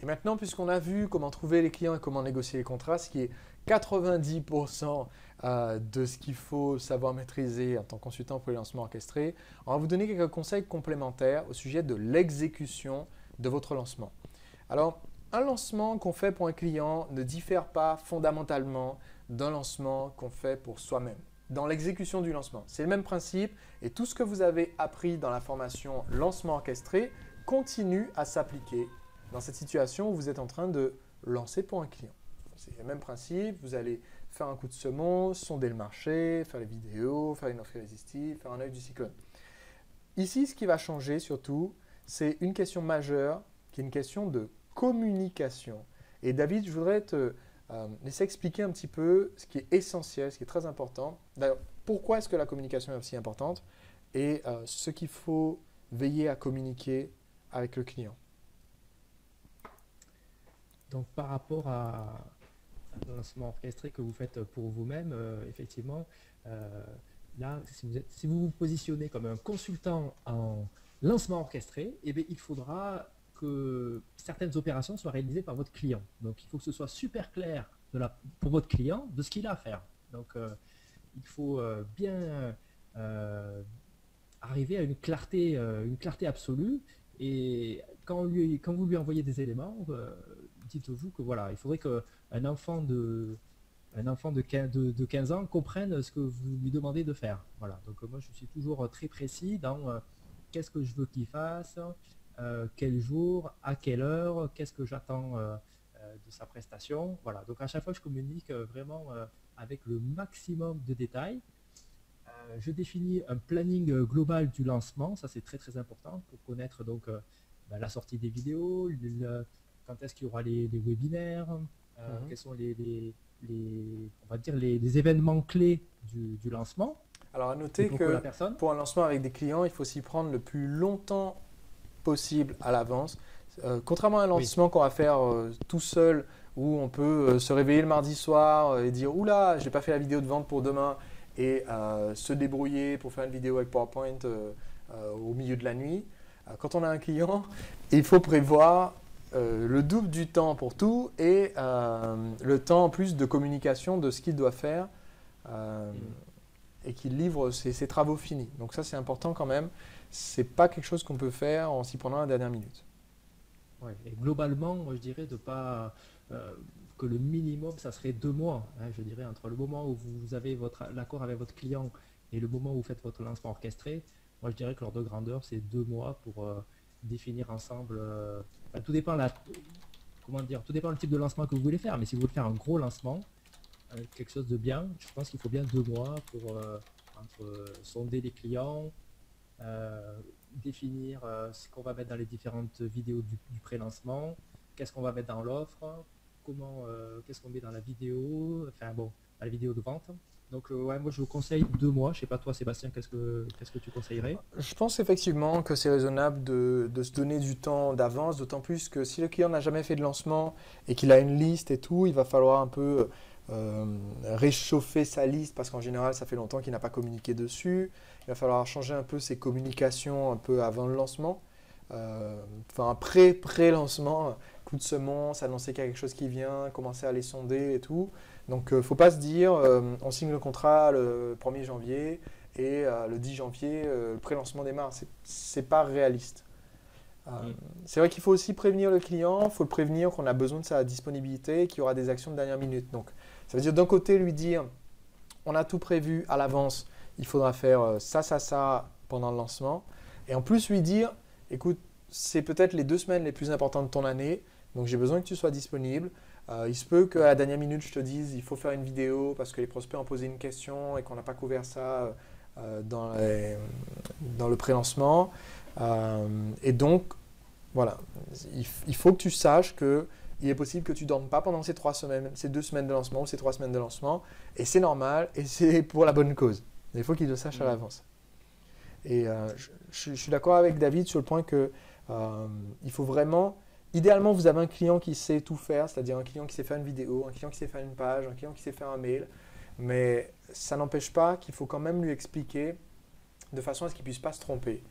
Et maintenant, puisqu'on a vu comment trouver les clients et comment négocier les contrats, ce qui est 90% euh, de ce qu'il faut savoir maîtriser en tant que consultant pour les lancements orchestrés, on va vous donner quelques conseils complémentaires au sujet de l'exécution de votre lancement. Alors, un lancement qu'on fait pour un client ne diffère pas fondamentalement d'un lancement qu'on fait pour soi-même. Dans l'exécution du lancement, c'est le même principe et tout ce que vous avez appris dans la formation lancement orchestré continue à s'appliquer dans cette situation vous êtes en train de lancer pour un client. C'est le même principe, vous allez faire un coup de semonce, sonder le marché, faire les vidéos, faire une offre irrésistible, faire un œil du cyclone. Ici, ce qui va changer surtout, c'est une question majeure qui est une question de communication. Et David, je voudrais te euh, laisser expliquer un petit peu ce qui est essentiel, ce qui est très important. D'ailleurs, pourquoi est-ce que la communication est aussi importante et euh, ce qu'il faut veiller à communiquer avec le client? Donc par rapport à, un lancement orchestré que vous faites pour vous-même, euh, effectivement, euh, là, si vous, vous, positionnez comme un consultant en lancement orchestré, eh bien, il faudra que certaines opérations soient réalisées par votre client. Donc il faut que ce soit super clair pour votre client de ce qu'il a à faire. Donc euh, il faut bien arriver à une clarté, une clarté absolue et quand, vous lui envoyez des éléments, dites-vous que voilà, il faudrait qu'un enfant de un enfant de 15, de, 15, ans comprenne ce que vous lui demandez de faire. Voilà. Donc moi je suis toujours très précis dans euh, qu'est-ce que je veux qu'il fasse, euh, quel jour, à quelle heure, qu'est-ce que j'attends de sa prestation. Voilà. Donc à chaque fois je communique vraiment avec le maximum de détails. Euh, je définis un planning euh, global du lancement, ça c'est très très important pour connaître donc euh, bah, la sortie des vidéos, quand est-ce qu'il y aura les, webinaires, mhm. quels sont les, on va dire les, événements clés du, lancement. Alors à noter que pour un lancement avec des clients, il faut s'y prendre le plus longtemps possible à l'avance. contrairement à un lancement qu'on va faire tout seul, où on peut se réveiller le mardi soir et dire oula, j'ai pas fait la vidéo de vente pour demain et euh, se débrouiller pour faire une vidéo avec PowerPoint euh, euh, au milieu de la nuit. quand on a un client, il faut prévoir le double du temps pour tout et le temps en plus de communication de ce qu'il doit faire et qu'il livre ses, travaux finis. Donc ça c'est important quand même. C'est pas quelque chose qu'on peut faire en s'y prenant la dernière minute. Et globalement, je dirais de pas que le minimum, ça serait deux mois, hein, je dirais, entre le moment où vous avez votre l'accord avec votre client et le moment où vous faites votre lancement orchestré. Moi, je dirais que l'ordre de grandeur, c'est deux mois pour euh, définir ensemble. Euh, tout dépend la, comment dire, tout dépend le type de lancement que vous voulez faire. Mais si vous voulez faire un gros lancement, euh, quelque chose de bien, je pense qu'il faut bien deux mois pour entre, sonder les clients, définir ce qu'on va mettre dans les différentes vidéos du, du pré-lancement, qu'est-ce qu'on va mettre dans l'offre, comment, euh, qu'est-ce qu'on met dans la vidéo, enfin bon, la vidéo de vente. Donc euh, ouais, moi je vous conseille deux mois. Je sais pas toi Sébastien, qu'est-ce que qu'est-ce que tu conseillerais? Je pense effectivement que c'est raisonnable de, se donner du temps d'avance, d'autant plus que si le client n'a jamais fait de lancement et qu'il a une liste et tout, il va falloir un peu euh, réchauffer sa liste parce qu'en général ça fait longtemps qu'il n'a pas communiqué dessus. Il va falloir changer un peu ses communications un peu avant le lancement. enfin pré pré lancement coup de semence, annoncer qu'il y a quelque chose qui vient, commencer à les sonder et tout. Donc, ne euh, faut pas se dire, euh, on signe le contrat le 1er janvier et euh, le 10 janvier, le pré-lancement démarre. C'est pas réaliste. Mm. C'est vrai qu'il faut aussi prévenir le client, il faut le prévenir qu'on a besoin de sa disponibilité et qu'il y aura des actions de dernière minute. Donc, ça veut dire d'un côté lui dire, on a tout prévu à l'avance, il faudra faire ça, ça, ça pendant le lancement. Et en plus lui dire, écoute, c'est peut-être les deux semaines les plus importantes de ton année, donc j'ai besoin que tu sois disponible. Euh, il se peut qu'à la dernière minute, je te dise, il faut faire une vidéo parce que les prospects ont posé une question et qu'on n'a pas couvert ça euh, dans, dans, le pré-lancement. Euh, et donc, voilà, il, faut que tu saches que il est possible que tu ne dormes pas pendant ces trois semaines, ces deux semaines de lancement ou ces trois semaines de lancement. Et c'est normal et c'est pour la bonne cause. Il faut qu'il le sache à mmh. l'avance. Et je, je, suis d'accord avec David sur le point que il faut vraiment Idéalement, vous avez un client qui sait tout faire, c'est-à-dire un client qui sait faire une vidéo, un client qui sait faire une page, un client qui sait faire un mail. Mais ça n'empêche pas qu'il faut quand même lui expliquer de façon à ce qu'il puisse pas se tromper.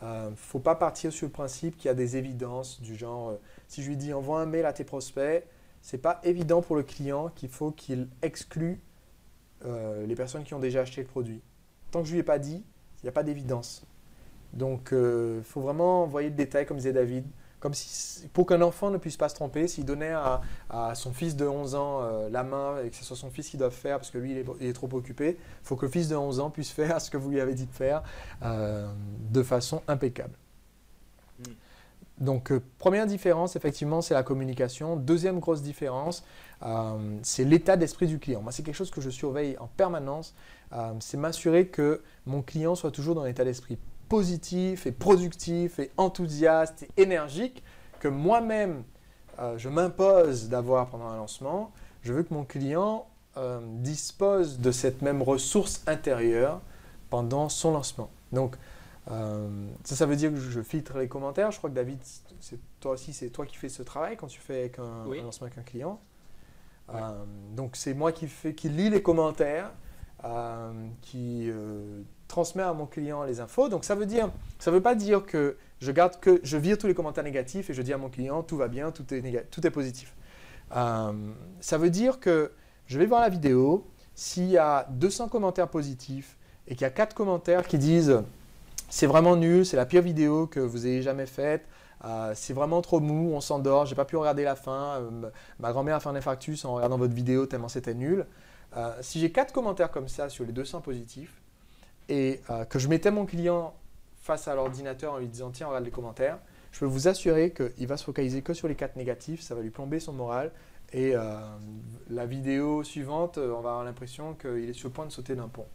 Il ne faut pas partir sur le principe qu'il y a des évidences du genre, si je lui dis envoie un mail à tes prospects, c'est pas évident pour le client qu'il faut qu'il exclue les personnes qui ont déjà acheté le produit. Tant que je ne lui ai pas dit, il n'y a pas d'évidence. Donc, il faut vraiment envoyer le détail, comme disait David. Comme si, pour qu'un enfant ne puisse pas se tromper, s'il donnait à, son fils de 11 ans euh, la main et que ce soit son fils qui doit faire parce que lui il est, trop occupé, il faut que le fils de 11 ans puisse faire ce que vous lui avez dit de faire euh, de façon impeccable. Hmm. Donc, euh, première différence, effectivement, c'est la communication. Deuxième grosse différence, c'est l'état d'esprit du client. Moi, c'est quelque chose que je surveille en permanence. c'est m'assurer que mon client soit toujours dans l'état d'esprit positif et productif et enthousiaste et énergique que moi-même euh, je m'impose d'avoir pendant un lancement, je veux que mon client euh, dispose de cette même ressource intérieure pendant son lancement. Donc, euh, ça, ça veut dire que je filtre les commentaires. Je crois que David, toi aussi, c'est toi qui fais ce travail quand tu fais avec un, lancement avec un client. donc, c'est moi qui, fais, qui lis les commentaires, qui transmets à mon client les infos. Donc ça veut dire, ça veut pas dire que je garde que je vire tous les commentaires négatifs et je dis à mon client tout va bien, tout est tout est positif. Euh, ça veut dire que je vais voir la vidéo. S'il y a 200 commentaires positifs et qu'il y a 4 commentaires qui disent c'est vraiment nul, c'est la pire vidéo que vous ayez jamais faite, euh, c'est vraiment trop mou, on s'endort, j'ai pas pu regarder la fin, euh, ma grand-mère a fait un infarctus en regardant votre vidéo tellement c'était nul. si j'ai 4 commentaires comme ça sur les 200 positifs, et euh, que je mettais mon client face à l'ordinateur en lui disant tiens regarde les commentaires, je peux vous assurer qu'il va se focaliser que sur les quatre négatifs, ça va lui plomber son moral et euh, la vidéo suivante, euh, on va avoir l'impression qu'il est sur le point de sauter d'un pont.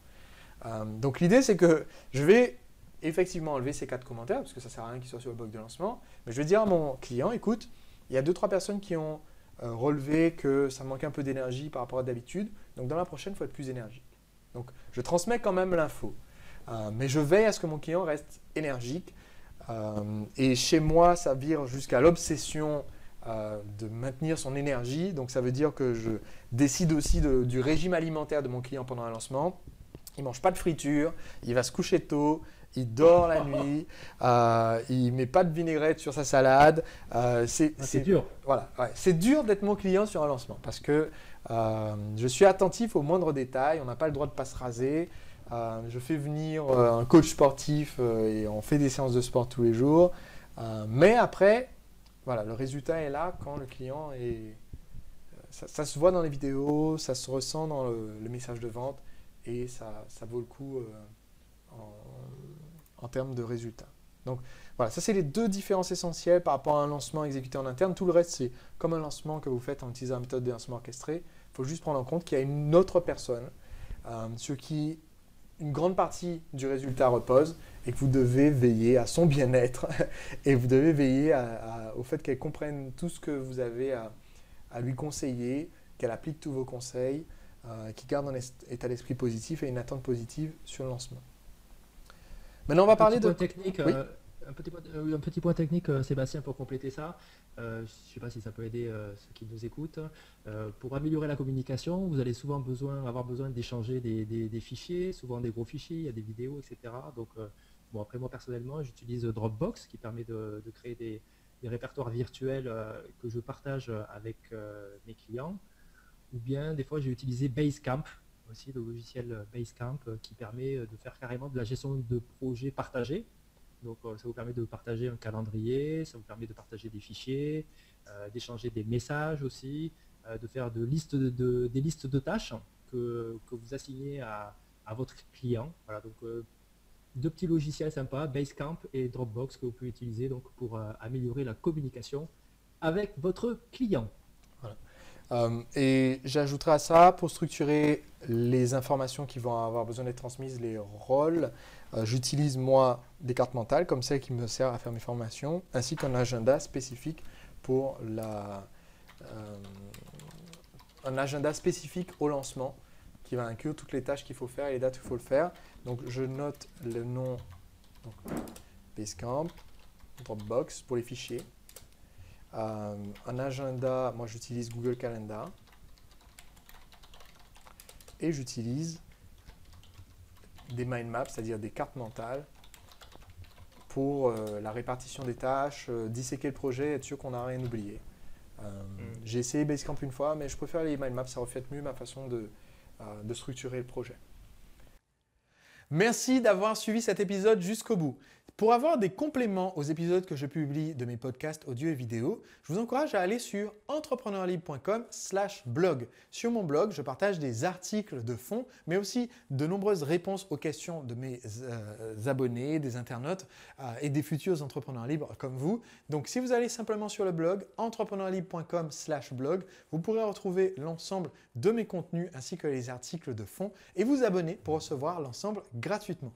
donc l'idée c'est que je vais effectivement enlever ces quatre commentaires parce que ça sert à rien qu'ils soient sur le bloc de lancement, mais je vais dire à mon client écoute, il y a deux trois personnes qui ont relevé que ça manque un peu d'énergie par rapport à d'habitude, donc dans la prochaine, il faut être plus énergique. Donc je transmets quand même l'info. Euh, mais je veille à ce que mon client reste énergique. Euh, et chez moi, ça vire jusqu'à l'obsession euh, de maintenir son énergie. Donc ça veut dire que je décide aussi du régime alimentaire de mon client pendant un lancement. Il ne mange pas de friture, il va se coucher tôt, il dort la nuit, il ne met pas de vinaigrette sur sa salade. Ah, c'est dur. Voilà, c'est dur d'être mon client sur un lancement parce que je suis attentif aux moindres détails. On n'a pas le droit de pas se raser. Euh, je fais venir euh, un coach sportif euh, et on fait des séances de sport tous les jours. mais après, voilà, le résultat est là quand le client est. Ça, se voit dans les vidéos, ça se ressent dans le, message de vente et ça, vaut le coup en, en, termes de résultats. Donc voilà, ça c'est les deux différences essentielles par rapport à un lancement exécuté en interne. Tout le reste, c'est comme un lancement que vous faites en utilisant la méthode de lancement orchestré. Il faut juste prendre en compte qu'il y a une autre personne ce qui une grande partie du résultat repose et que vous devez veiller à son bien-être et vous devez veiller au fait qu'elle comprenne tout ce que vous avez à, lui conseiller, qu'elle applique tous vos conseils, euh, qu'il garde un état d'esprit positif et une attente positive sur le lancement. Maintenant, on va parler de... Technique, euh, un petit, point, euh, un petit point technique, euh, Sébastien, pour compléter ça. Euh, je ne sais pas si ça peut aider ceux qui nous écoutent. pour améliorer la communication, vous allez souvent besoin, avoir besoin d'échanger des, fichiers, souvent des gros fichiers, il y a des vidéos, etc. Donc, bon, après moi personnellement, j'utilise Dropbox qui permet de, créer des, répertoires virtuels que je partage avec mes clients. Ou bien, des fois, j'ai utilisé Basecamp, aussi le logiciel Basecamp qui permet de faire carrément de la gestion de projets partagés. Donc euh, ça vous permet de partager un calendrier, ça vous permet de partager des fichiers, euh, d'échanger des messages aussi, euh, de faire des listes de tâches que, vous assignez à, votre client. Voilà, donc deux petits logiciels sympas, Basecamp et Dropbox que vous pouvez utiliser donc, pour améliorer la communication avec votre client. Et j'ajouterai à ça, pour structurer les informations qui vont avoir besoin d'être transmises, les rôles, euh, j'utilise moi des cartes mentales comme celle qui me sert à faire mes formations, ainsi qu'un agenda spécifique pour euh, un agenda spécifique au lancement qui va inclure toutes les tâches qu'il faut faire et les dates qu'il faut le faire. Donc je note le nom Basecamp, Dropbox pour les fichiers. Euh, un agenda, moi j'utilise Google Calendar. Et j'utilise des mind maps, c'est-à-dire des cartes mentales, pour la répartition des tâches, disséquer le projet, être sûr qu'on n'a rien oublié. Mm. J'ai essayé Basecamp une fois, mais je préfère les mind maps, ça reflète mieux ma façon de, de structurer le projet. Merci d'avoir suivi cet épisode jusqu'au bout. Pour avoir des compléments aux épisodes que je publie de mes podcasts audio et vidéo, je vous encourage à aller sur entrepreneurlibre.com slash blog. Sur mon blog, je partage des articles de fond, mais aussi de nombreuses réponses aux questions de mes euh, abonnés, des internautes euh, et des futurs entrepreneurs libres comme vous. Donc si vous allez simplement sur le blog entrepreneurlibre.com slash blog, vous pourrez retrouver l'ensemble de mes contenus ainsi que les articles de fond et vous abonner pour recevoir l'ensemble gratuitement.